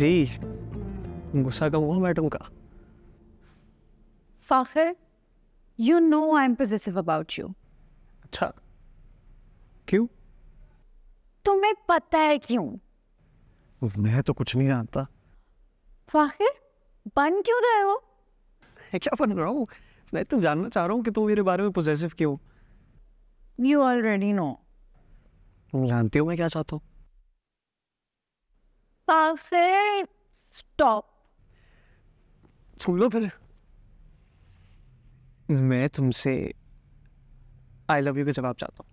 जी। गुस्सा कम हुआ मैडम का? Fakhir you know I am possessive about you अच्छा। क्यों? तुम्हें पता है क्यों? मैं तो कुछ नहीं जानता। फाखिर बन क्यों रहे हो? क्या बन रहा हूँ? मैं तो जानना चाह रहा हूँ कि तुम मेरे बारे में पोजेसिव क्यों यू ऑलरेडी नो जानती हो मैं क्या चाहता हूँ? फाखिर स्टॉप सुन लो फिर मैं तुमसे आई लव यू का जवाब चाहता हूँ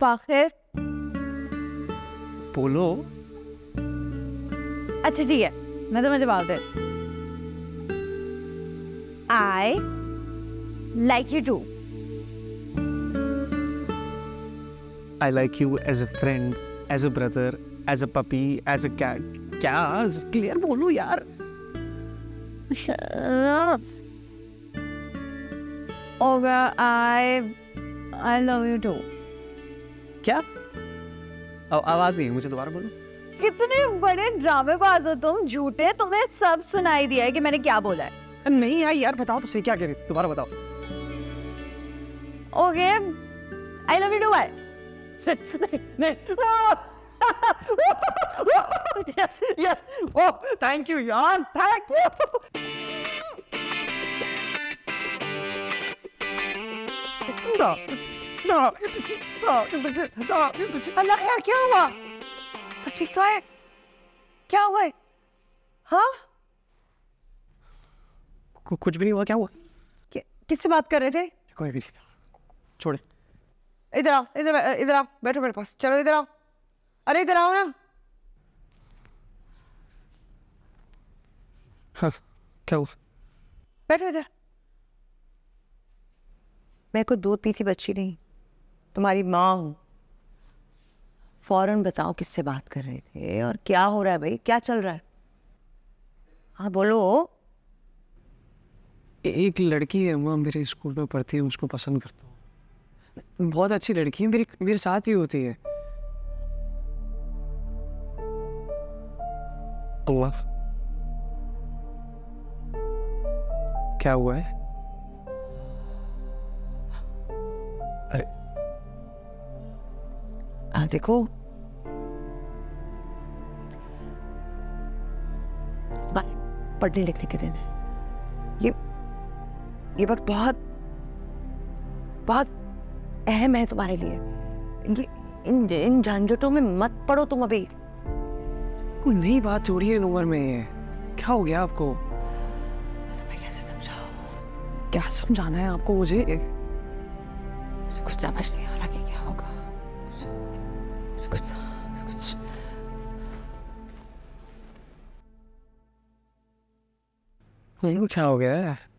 फाखिर बोलो अच्छा ठीक है मैं तुम्हें जवाब दे I like you too I like you as a friend as a brother as a puppy as a cat क्या क्लियर बोलो यार I I love you too क्या? आवाज़ नहीं मुझे दोबारा बोलो। कितने बड़े ड्रामेबाज हो तुम झूठे। तुम्हें सब सुनाई दिया है कि मैंने क्या बोला है। नहीं यार यार बताओ तो सही क्या कह रही दोबारा बताओ। Okay I love you too bye नहीं नहीं yes yes oh thank you यार thank you No, no, no, no, Allah यार क्या हुआ सब ठीक तो है क्या हुआ है हाँ कुछ भी नहीं हुआ क्या हुआ किससे बात कर रहे थे कोई भी नहीं था छोड़े इधर आओ इधर इधर आओ बैठो मेरे पास चलो इधर आओ। अरे इधर आओ ना। हाँ क्या हुआ? बैठो इधर। मैं कोई दूध पीती बच्ची नहीं तुम्हारी माँ हूँ। फ़ौरन बताओ किससे बात कर रहे थे और क्या हो रहा है भाई क्या चल रहा है? हाँ बोलो। ए- एक लड़की है मेरे स्कूल में पढ़ती है उसको पसंद करता हूँ। बहुत अच्छी लड़की है मेरी मेरे साथ ही होती है। अल्लाह। क्या हुआ है? अरे। हाँ देखो। पढ़ने लिखने के दिन। है ये ये वक्त बहुत बहुत अहम है तुम्हारे लिए। ये इन इन झंझटों में मत पड़ो तुम अभी। कोई नई बात थोड़ी है इन उम्र में? क्या हो गया आपको? मैं कैसे समझाऊं? क्या समझाना है आपको मुझे? कुछ समझ नहीं आ रहा कि क्या होगा। कुछ कुछ कुछ। नहीं क्या हो गया? है